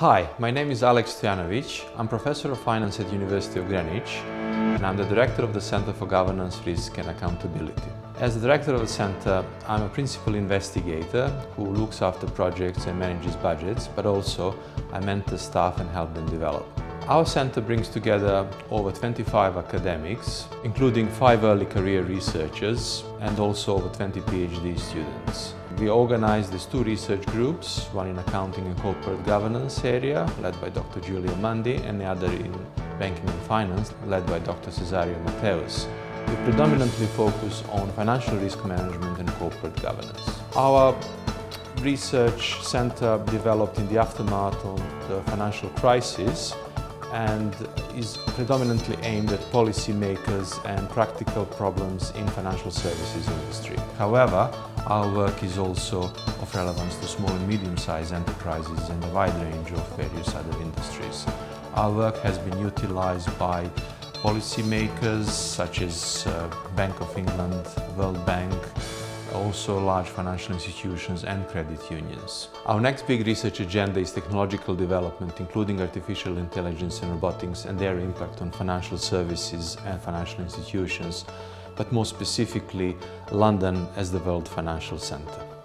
Hi, my name is Alex Stojanovic. I'm Professor of Finance at University of Greenwich and I'm the Director of the Center for Governance, Risk and Accountability. As the Director of the Center, I'm a principal investigator who looks after projects and manages budgets, but also I mentor staff and help them develop. Our center brings together over 25 academics, including five early career researchers and also over 20 PhD students. We organize these two research groups, one in accounting and corporate governance area, led by Dr. Giulio Mandi, and the other in banking and finance, led by Dr. Cesario Mateus. We predominantly focus on financial risk management and corporate governance. Our research center developed in the aftermath of the financial crisis and is predominantly aimed at policymakers and practical problems in financial services industry. However, our work is also of relevance to small and medium-sized enterprises and a wide range of various other industries. Our work has been utilized by policymakers such as uh, Bank of England, World Bank, also large financial institutions and credit unions. Our next big research agenda is technological development, including artificial intelligence and robotics and their impact on financial services and financial institutions, but more specifically, London as the world financial center.